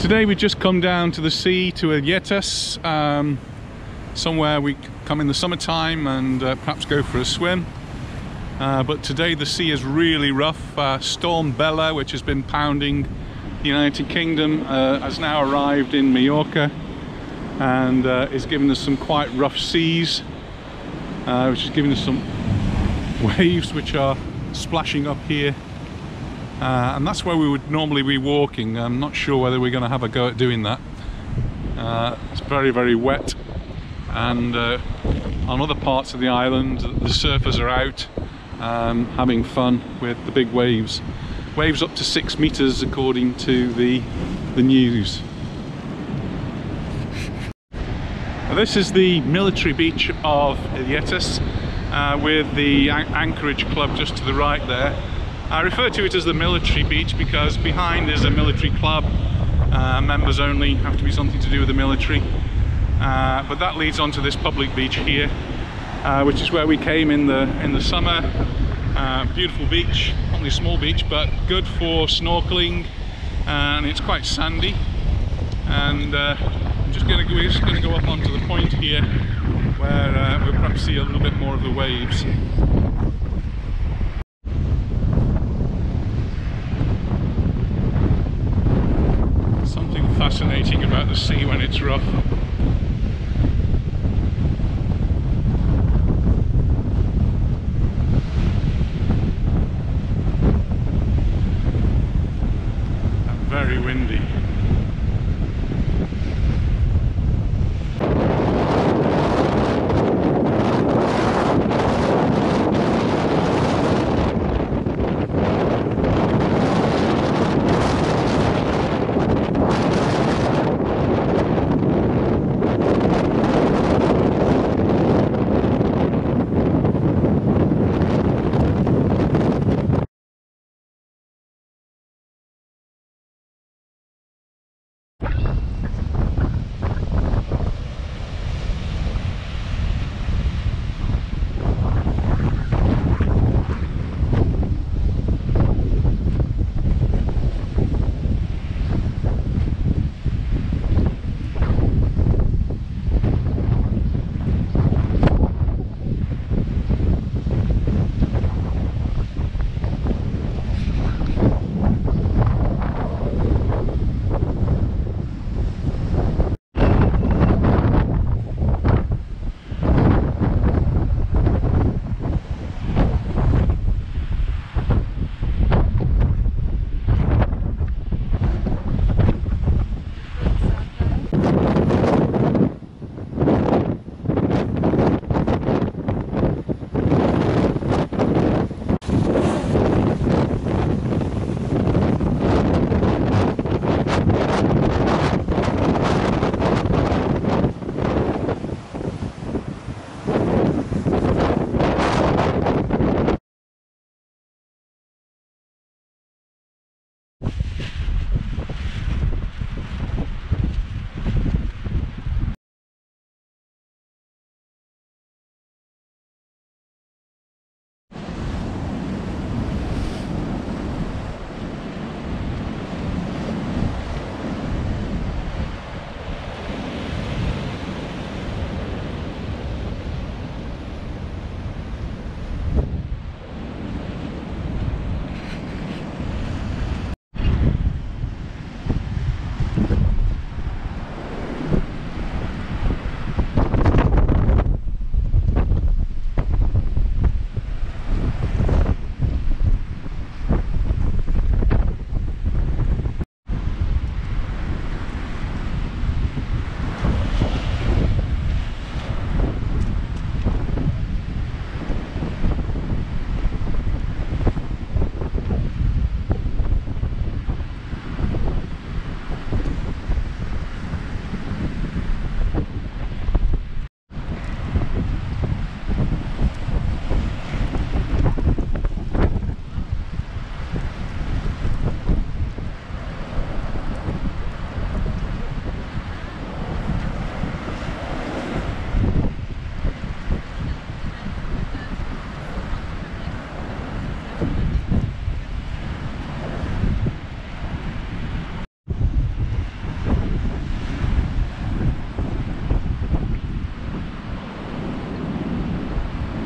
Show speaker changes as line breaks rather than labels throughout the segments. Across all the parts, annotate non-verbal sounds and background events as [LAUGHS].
Today we've just come down to the sea to Illetas, um, somewhere we come in the summertime and uh, perhaps go for a swim. Uh, but today the sea is really rough. Uh, Storm Bella, which has been pounding the United Kingdom, uh, has now arrived in Mallorca and uh, is giving us some quite rough seas, uh, which is giving us some [LAUGHS] waves which are splashing up here. Uh, and that's where we would normally be walking. I'm not sure whether we're going to have a go at doing that. Uh, it's very, very wet, and uh, on other parts of the island, the surfers are out um, having fun with the big waves. Waves up to six meters, according to the the news. This is the military beach of Illetas, uh, with the An Anchorage Club just to the right there. I refer to it as the military beach because behind is a military club. Uh, members only have to be something to do with the military. Uh, but that leads on to this public beach here, uh, which is where we came in the in the summer. Uh, beautiful beach, only a small beach, but good for snorkeling, and it's quite sandy. And uh, I'm just to we're just going to go up onto the point here, where uh, we'll perhaps see a little bit more of the waves. The sea when it's rough.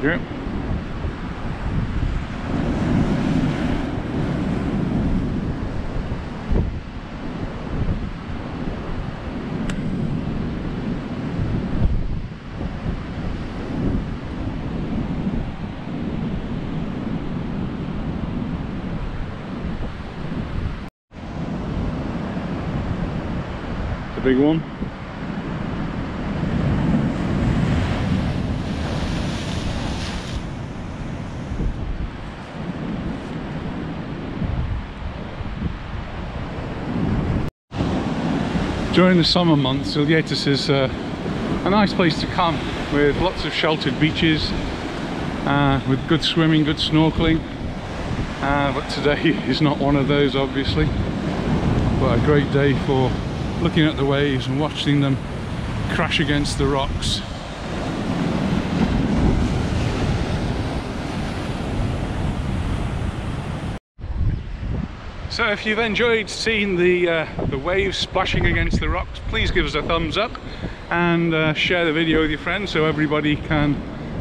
Go. big one. During the summer months, Illetas is uh, a nice place to come with lots of sheltered beaches, uh, with good swimming, good snorkeling. Uh, but today [LAUGHS] is not one of those obviously, but a great day for looking at the waves and watching them crash against the rocks. So if you've enjoyed seeing the, uh, the waves splashing against the rocks, please give us a thumbs up and uh, share the video with your friends so everybody can,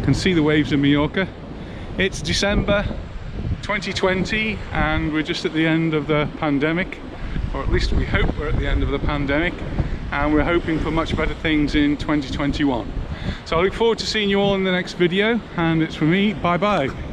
can see the waves in Mallorca. It's December 2020 and we're just at the end of the pandemic or at least we hope we're at the end of the pandemic and we're hoping for much better things in 2021 so I look forward to seeing you all in the next video and it's for me. Bye bye